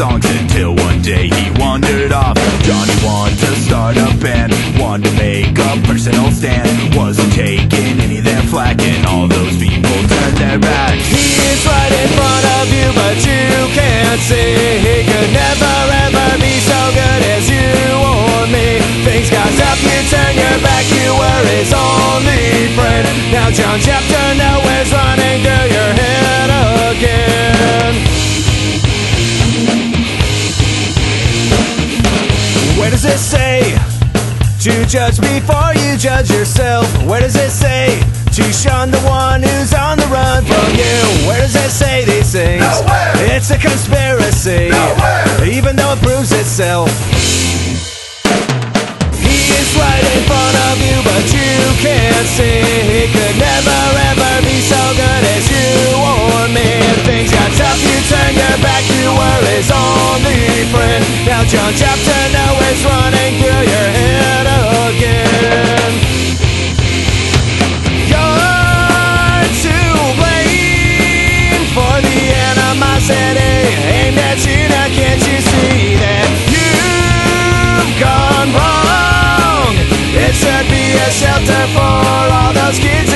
Songs Until one day he wandered off Jonny wanted to start a band Wanted to make a personal stand Wasn't taking any of their flack And all those people turned their backs He is right in front of you, but you can't see. He could never ever be so good as you or me. Things got tough, you turn your back, you were his only friend. Now John Chapter it say to judge before you judge yourself? Where does it say to shun the one who's on the run from you? Where does it say these things? Nowhere. It's a conspiracy, Nowhere. even though it proves itself. He is right in front of you, but you can't see. He could never ever be so good as you or me. If things got tough, you turned your back, you were his only friend. Now John Chapter. shelter for all those kids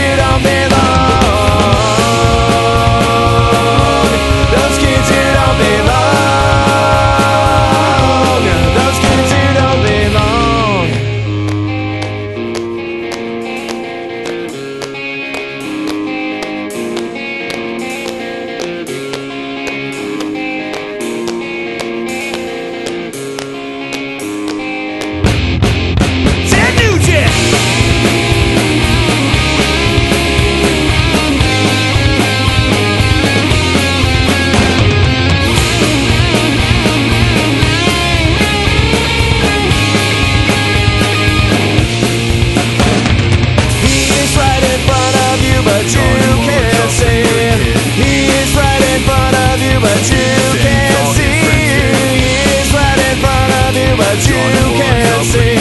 but you can't see.